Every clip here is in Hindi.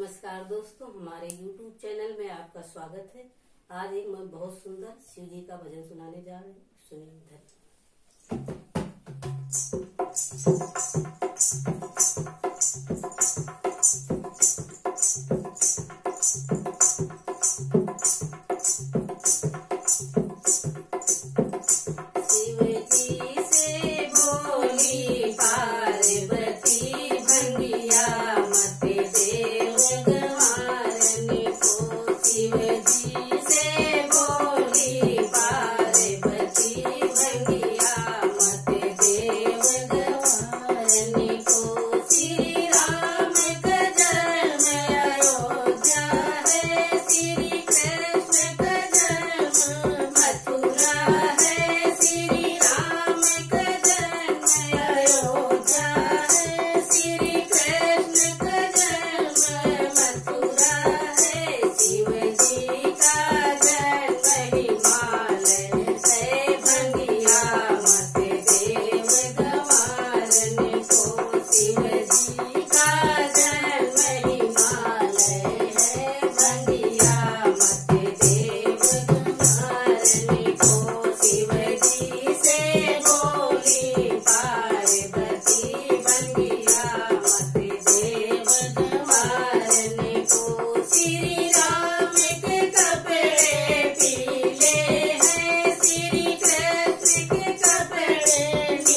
नमस्कार दोस्तों, हमारे YouTube चैनल में आपका स्वागत है। आज एक मैं बहुत सुंदर शिव जी का भजन सुनाने जा रही हूँ। सुनिए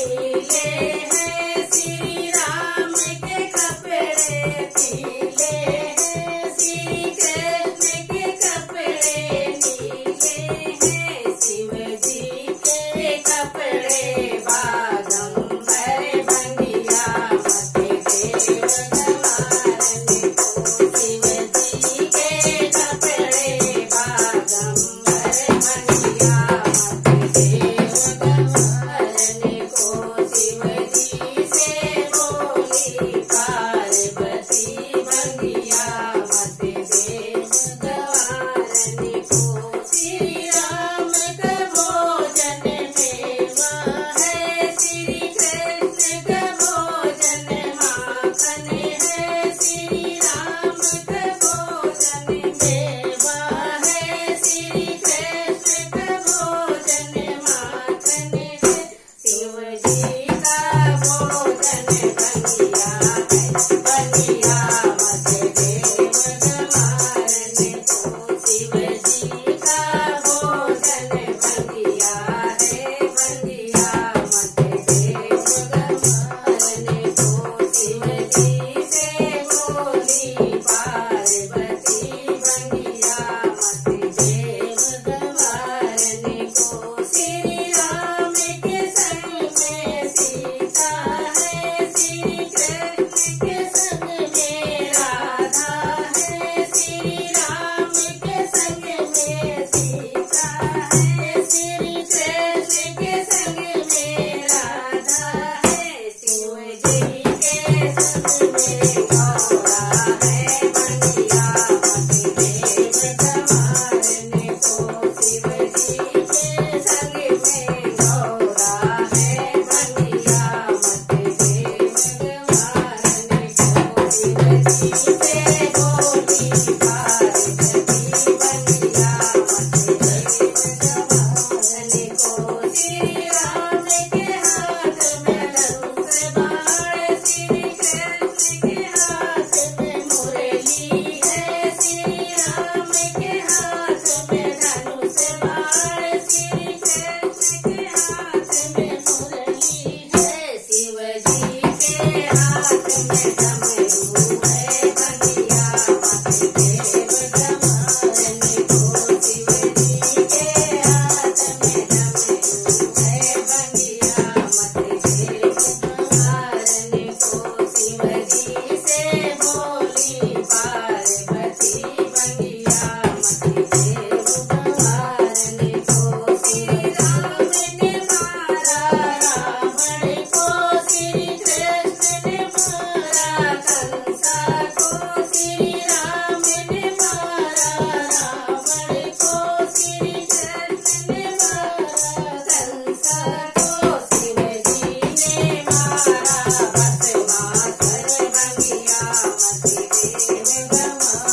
Hey, hey. Thank you. Par Thank you.